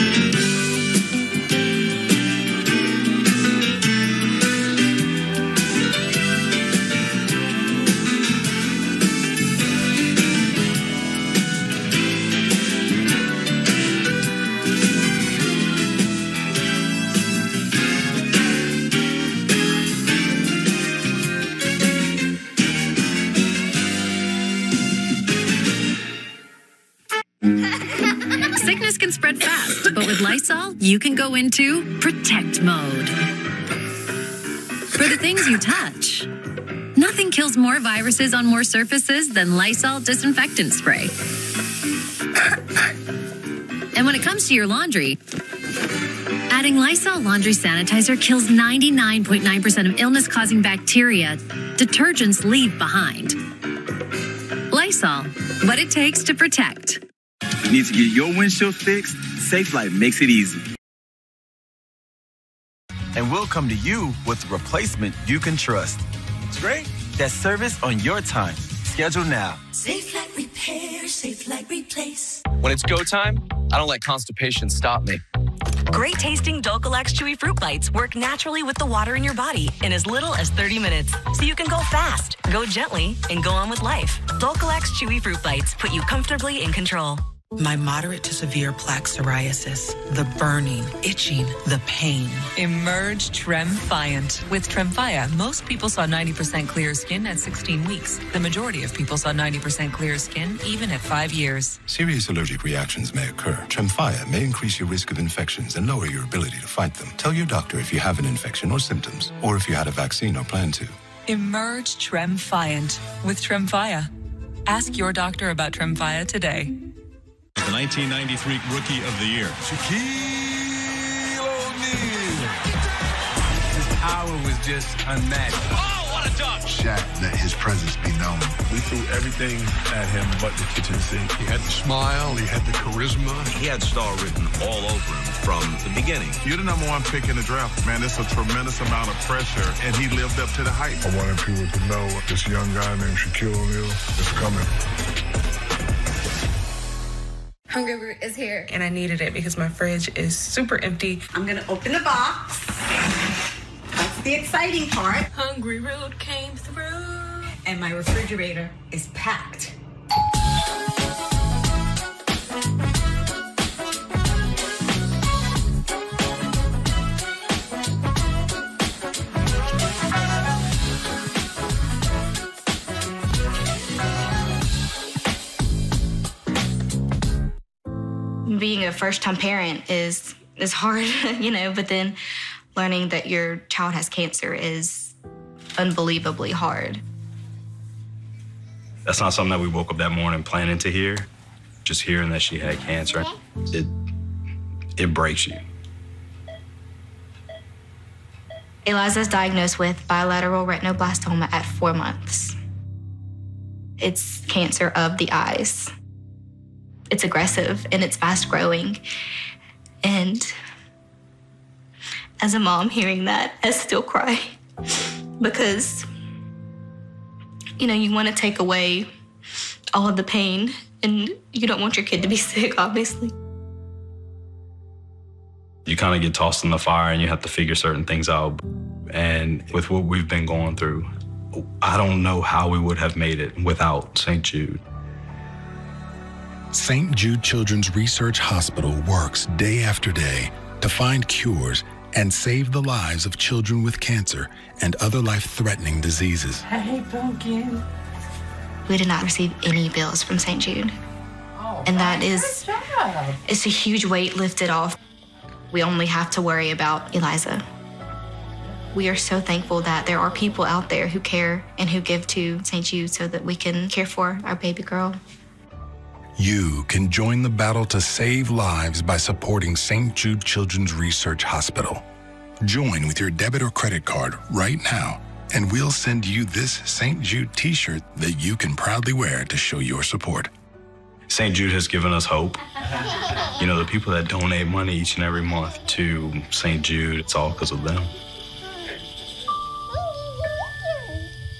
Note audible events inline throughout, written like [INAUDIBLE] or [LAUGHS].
Sickness Lysol, you can go into protect mode. For the things you touch, nothing kills more viruses on more surfaces than Lysol disinfectant spray. and when it comes to your laundry, adding Lysol laundry sanitizer kills 99.9% of illness causing bacteria detergents leave behind. Lysol, what it takes to protect. You need to get your windshield fixed? Safelite makes it easy. And we'll come to you with the replacement you can trust. It's great. That service on your time. Schedule now. Safelite repair, Safelite replace. When it's go time, I don't let constipation stop me. Great tasting Dulcolax Chewy Fruit Bites work naturally with the water in your body in as little as 30 minutes. So you can go fast, go gently, and go on with life. Dulcolax Chewy Fruit Bites put you comfortably in control. My moderate to severe plaque psoriasis, the burning, itching, the pain. Emerge Tremfyant. With Tremfya, most people saw 90% clear skin at 16 weeks. The majority of people saw 90% clear skin even at five years. Serious allergic reactions may occur. Tremfya may increase your risk of infections and lower your ability to fight them. Tell your doctor if you have an infection or symptoms, or if you had a vaccine or plan to. Emerge Tremfyant with Tremfya. Ask your doctor about Tremfya today. The 1993 Rookie of the Year. Shaquille O'Neal. His power was just unmatched. Oh, what a dunk! Shaq let his presence be known. We threw everything at him but the kitchen sink. He had the smile, he had the charisma. He had star written all over him from the beginning. You're the number one pick in the draft, man. It's a tremendous amount of pressure, and he lived up to the hype. I wanted people to know this young guy named Shaquille O'Neal is coming. Hungryroot is here. And I needed it because my fridge is super empty. I'm gonna open the box. That's the exciting part. Hungryroot came through. And my refrigerator is packed. Being a first time parent is is hard, [LAUGHS] you know, but then learning that your child has cancer is unbelievably hard. That's not something that we woke up that morning planning to hear. Just hearing that she had cancer, it it breaks you. Eliza's diagnosed with bilateral retinoblastoma at four months. It's cancer of the eyes it's aggressive and it's fast growing. And as a mom, hearing that, I still cry [LAUGHS] because, you know, you want to take away all of the pain and you don't want your kid to be [LAUGHS] sick, obviously. You kind of get tossed in the fire and you have to figure certain things out. And with what we've been going through, I don't know how we would have made it without St. Jude. St. Jude Children's Research Hospital works day after day to find cures and save the lives of children with cancer and other life-threatening diseases. Hey, Pumpkin. We did not receive any bills from St. Jude. Oh, and that is, it's a huge weight lifted off. We only have to worry about Eliza. We are so thankful that there are people out there who care and who give to St. Jude so that we can care for our baby girl. You can join the battle to save lives by supporting St. Jude Children's Research Hospital. Join with your debit or credit card right now, and we'll send you this St. Jude t shirt that you can proudly wear to show your support. St. Jude has given us hope. You know, the people that donate money each and every month to St. Jude, it's all because of them.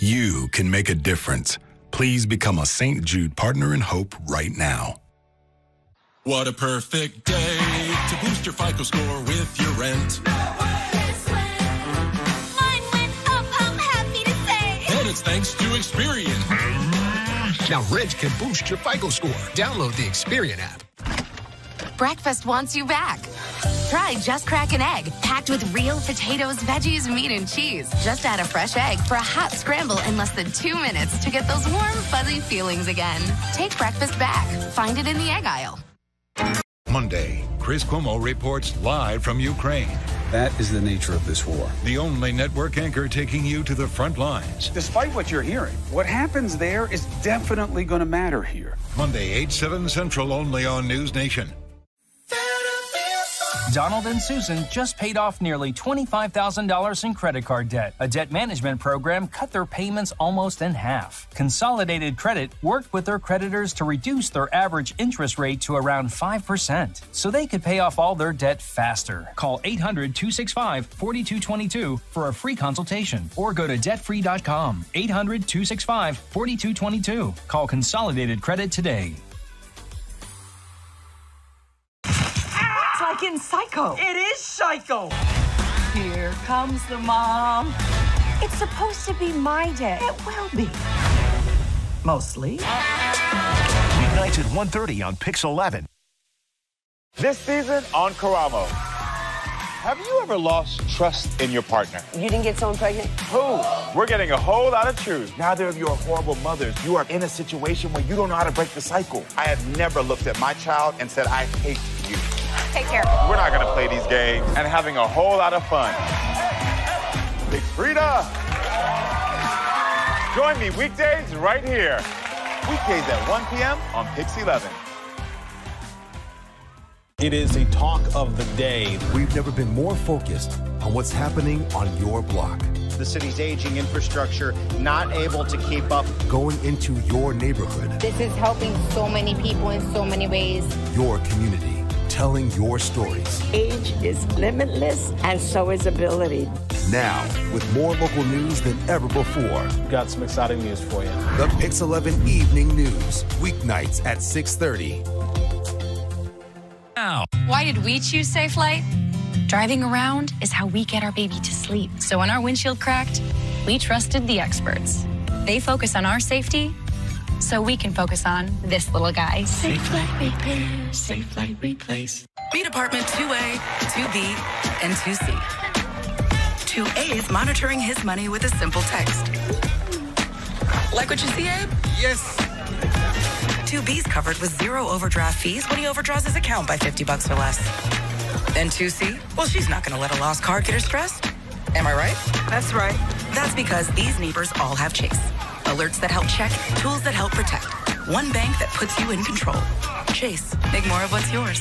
You can make a difference. Please become a St. Jude Partner in Hope right now. What a perfect day. to boost your FICO score with your rent. And it's thanks to Experian. Now rent can boost your FICO score. Download the Experian app. Breakfast wants you back. Try Just Crack an Egg, packed with real potatoes, veggies, meat, and cheese. Just add a fresh egg for a hot scramble in less than two minutes to get those warm, fuzzy feelings again. Take breakfast back. Find it in the egg aisle. Monday, Chris Cuomo reports live from Ukraine. That is the nature of this war. The only network anchor taking you to the front lines. Despite what you're hearing, what happens there is definitely going to matter here. Monday, 8, 7 Central, only on NewsNation. Donald and Susan just paid off nearly $25,000 in credit card debt. A debt management program cut their payments almost in half. Consolidated Credit worked with their creditors to reduce their average interest rate to around 5% so they could pay off all their debt faster. Call 800 265 4222 for a free consultation or go to debtfree.com. 800 265 4222. Call Consolidated Credit today. Like in Psycho. It is Psycho. Here comes the mom. It's supposed to be my day. It will be. Mostly. Weeknights at 1.30 on Pix 11. This season on Karamo. Have you ever lost trust in your partner? You didn't get someone pregnant? Who? We're getting a whole lot of truth. Neither of you are horrible mothers. You are in a situation where you don't know how to break the cycle. I have never looked at my child and said, I hate you. Take care. We're not gonna play these games and having a whole lot of fun. Big Frida! Join me weekdays right here. Weekdays at 1 p.m. on Pix 11. It is a talk of the day. We've never been more focused on what's happening on your block. The city's aging infrastructure not able to keep up. Going into your neighborhood, This is helping so many people in so many ways. your community, telling your stories. Age is limitless, and so is ability. Now, with more local news than ever before. Got some exciting news for you. The Pix 11 Evening News, weeknights at 6:30. Now. Why did we choose Safelite? Driving around is how we get our baby to sleep. So when our windshield cracked, we trusted the experts. They focus on our safety, so we can focus on this little guy. Safelite Repair, Safelite Replace. Meet apartment 2A, 2B, and 2C. 2A is monitoring his money with a simple text. Like what you see, Abe? Yes. 2B's covered with zero overdraft fees when he overdraws his account by 50 bucks or less. And 2C? Well, she's not gonna let a lost card get her stressed. Am I right? That's right. That's because these neighbors all have Chase. Alerts that help check, tools that help protect. One bank that puts you in control. Chase, make more of what's yours.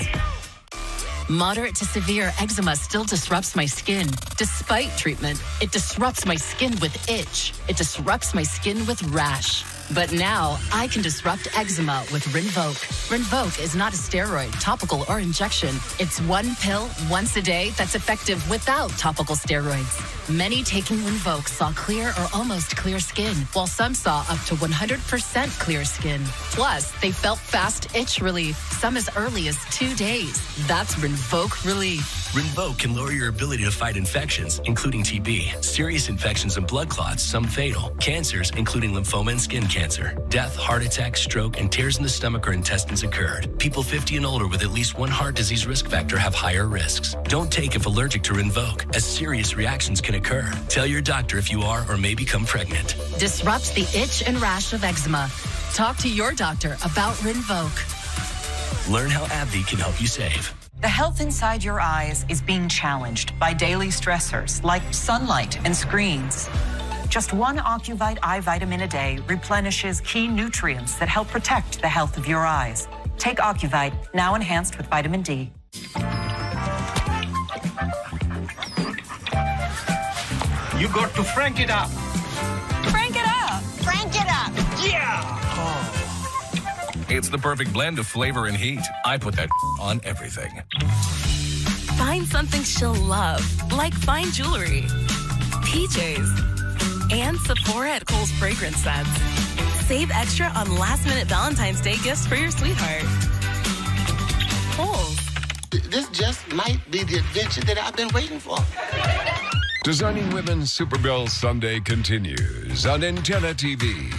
Moderate to severe eczema still disrupts my skin. Despite treatment, it disrupts my skin with itch. It disrupts my skin with rash. But now I can disrupt eczema with Rinvoq. Rinvoq is not a steroid, topical, or injection. It's one pill once a day that's effective without topical steroids. Many taking Rinvoq saw clear or almost clear skin, while some saw up to 100% clear skin. Plus, they felt fast itch relief, some as early as two days. That's Rinvoq relief. Rinvoq can lower your ability to fight infections, including TB, serious infections and blood clots, some fatal, cancers, including lymphoma and skin cancer. Death, heart attack, stroke, and tears in the stomach or intestines occurred. People 50 and older with at least one heart disease risk factor have higher risks. Don't take if allergic to Rinvoq, as serious reactions can occur. Tell your doctor if you are or may become pregnant. Disrupts the itch and rash of eczema. Talk to your doctor about Rinvoq. Learn how AbbVie can help you save. The health inside your eyes is being challenged by daily stressors like sunlight and screens. Just one Ocuvite eye vitamin a day replenishes key nutrients that help protect the health of your eyes. Take Ocuvite, now enhanced with vitamin D. You got to frank it up. Crank it up! Crank it up! Yeah! Oh. It's the perfect blend of flavor and heat. I put that on everything. Find something she'll love, like fine jewelry, PJs, and Sephora at Kohl's fragrance sets. Save extra on last minute Valentine's Day gifts for your sweetheart. Kohl's. this just might be the adventure that I've been waiting for. Designing Women's Super Bowl Sunday continues on Antenna TV.